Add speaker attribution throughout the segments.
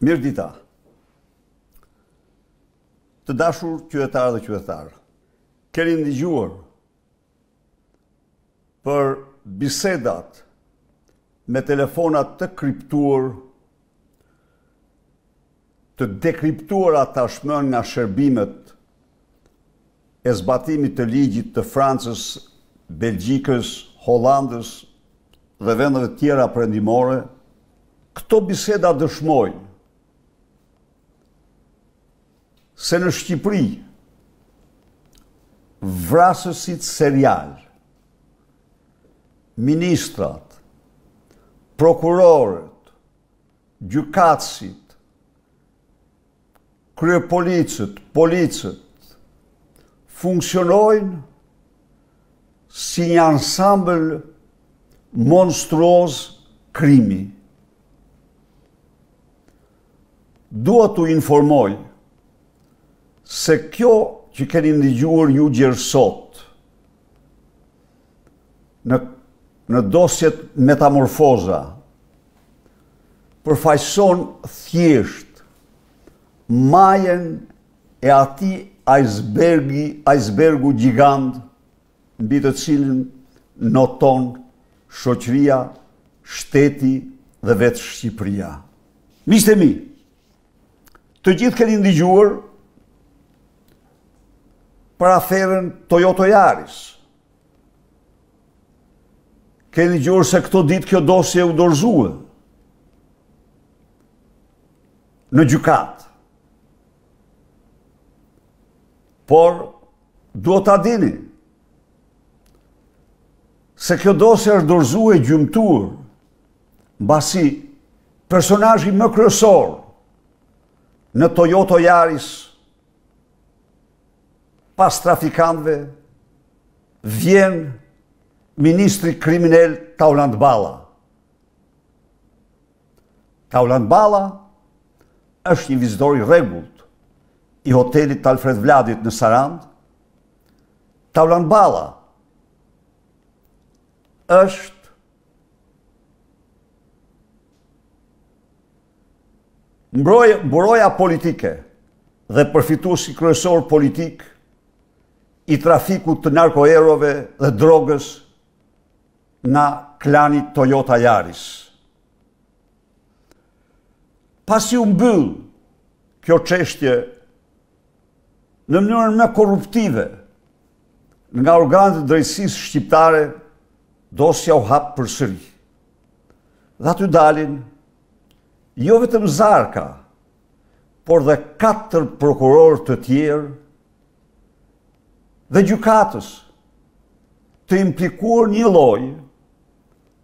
Speaker 1: Mirdita. Të dashur qytetarë dhe qytetare. Keni ndigjuar për bisedat me telefonat të kriptuar të dekriptuara tashmë nga shërbimet e zbatimit të ligjit të Francës, Belgjikës, Hollandës dhe vendeve të tjera perëndimore, këto biseda dëshmojnë se në Shqipëri vrasësit serialë, ministrat, prokurorët, gjykatësit, Kryepolicët, policët, funksionojnë si një ansambël monstruoz krimi. Dua t'u informoj se kjo që keni ndëgjuar ju gjer sot, në dosjet Metamorfoza përfaqëson thjesht majën e atij ajsbergu gjigand mbi të cilin noton shoqëria, shteti dhe vetë Shqipëria. Miqtë e mi, të gjithë keni ndigjuar për aferën Toyota Yaris, Keni dëgjuar se këto ditë kjo dosje u dorëzue në gjykatë. Por, duhet ta dini, se kjo dosje është dorëzue e gjymtuar, mbasi personazhi më kryesor në Toyota Yaris pas trafikantëve, vjen ministri kriminel Taulant Balla. Taulant Balla është një vizitor i rregullt i hotelit të Alfred Vladit në Sarandë. Taulant Balla është Mburoja politike dhe përfituesi kryesor politik i trafikut të narkoeurove dhe drogës nga klani Toyota Yaris. Pasi u mbyll kjo çështje në mënyrën më korruptive nga organet e drejtësisë shqiptare, dosja u hap përsëri. Dhe aty dalin Jo vetëm Zarka, por dhe katër prokurorë të tjerë dhe gjykatës të implikuar një lloj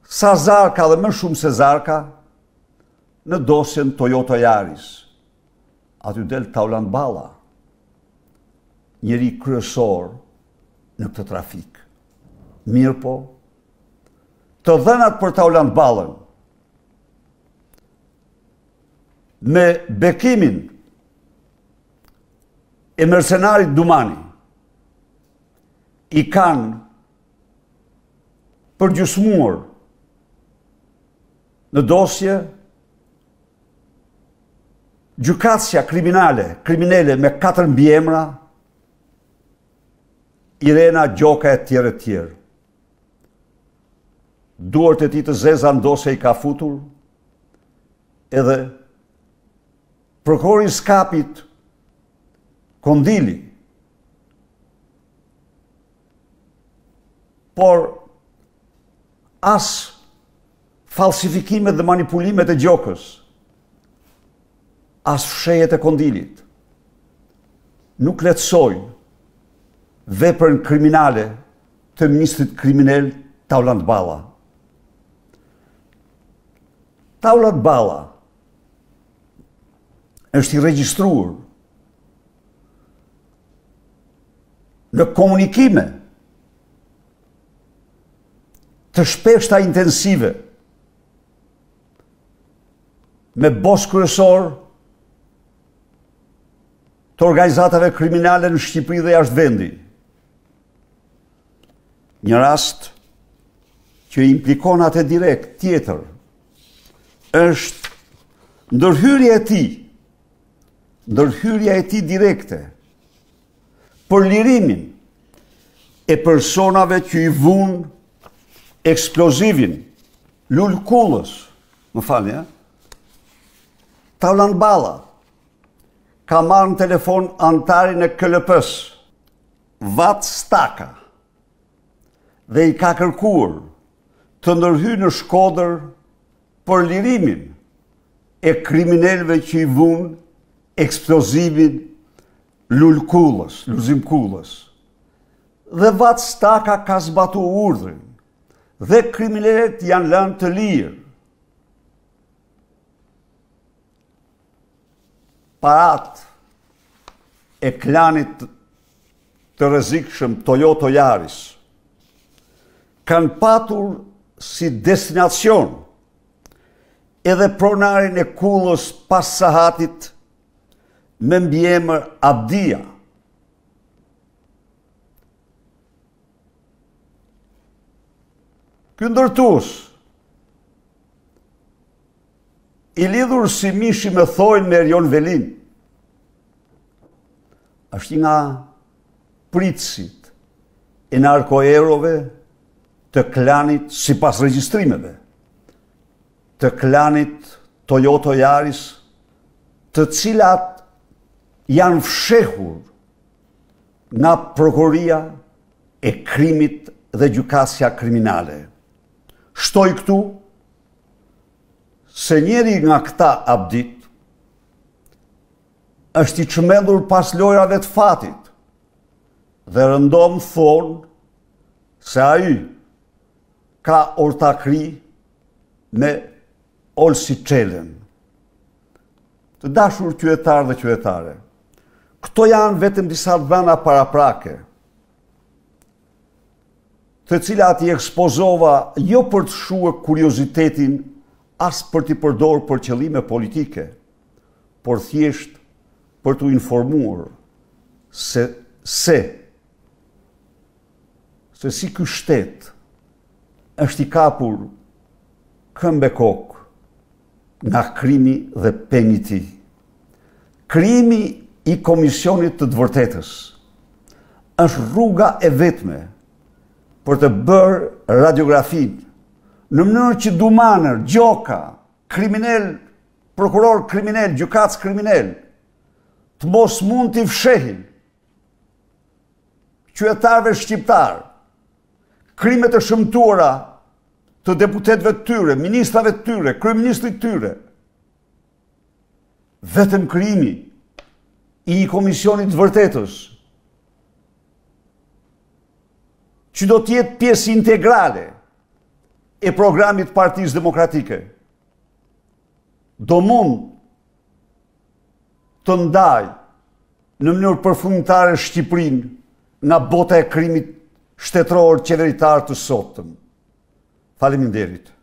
Speaker 1: sa Zarka dhe më shumë se Zarka në dosjen Toyota Yaris. Aty del Taulant Balla, njeri kryesor në këtë trafik. Mirëpo, të dhënat për Taulant Ballën, me bekimin e mercenarit Dumani i kanë përgjysmuar në dosje gjykatësja kriminale, kriminele me katër mbiemra, Irena Gjoka e tjerë e tjerë. Duart e tij të zeza në dosje i ka futur edhe prokurori i SKAP-it Kondili. Por as falsifikimet dhe manipulimet e Gjokës, as fshehjet e Kondilit, nuk lehtësojnë veprën kriminale të ministrit kriminel Taulant Balla. Taulant Balla është i regjistruar në komunikime të shpeshta intensive me bosë kryesorë të organizatave kriminale në Shqipëri dhe jashtë vendi. Një rast që implikon atë direkt tjetër është ndërhyrja e tij ndërhyrja e tij direkte për lirimin e personave që i vunë eksplozivin Lul Kullës, më falni, ja? Taulant Balla ka marrë në telefon anëtarin e KLP-së, Vat Staka dhe i ka kërkuar të ndërhyjë në Shkodër për lirimin e kriminelëve që i vunë eksplozivin Lul Kullës, Lulzim Kullës. Dhe Vat Staka ka zbatu urdhrin dhe kriminelët janë lënë të lirë. Paratë e klanit të rrezikshëm Toyota Yaris kanë patur si destinacion edhe pronarin e kullës pas sahatit me mbiemër Abdia. Ky ndërtues, i lidhur si mishi me thoin me Erion Velinë, është një nga pritësit e narkoeurove të klanit sipas regjistrimeve, të klanit Toyota Yaris, të cilat janë fshehur nga prokuroria e krimit dhe gjykatësja kriminale. Shtoj këtu se njëri nga këta Abditë është i çmendur pas lojërave të fatit dhe rëndom thonë se ai ka ortakri me Olsi Çelën. Të dashur qytetarë dhe qytetare, këto janë vetëm disa dhëna paraprake, të cilat i ekspozova jo për të shuar kuriozitetin as për t'i përdorur për qëllime politike, por thjesht për t'ju informuar se se se si ky shtet është i kapur këmbë e kokë nga krimi dhe paratë e tij. Krijimi i Komisionit të të Vërtetës është rruga e vetme për të bërë radiografinë në mënyrë që Dumanër, Gjoka, kriminelë, prokurorë kriminelë, gjykatës kriminelë, të mos mund t'i fshehin qytetarëve shqiptarë krimet e shëmtuara të deputetëve të tyre, ministrave të tyre, kryeministrit të tyre. Vetëm krimi i një komisionit të vërtetës që do të jetë pjesë integrale e programit të Partisë Demokratike. do mund të ndajë në mënyrë përfundimtare Shqipërinë nga bota e krimit shtetëror qeveritar të sotëm. Faleminderit.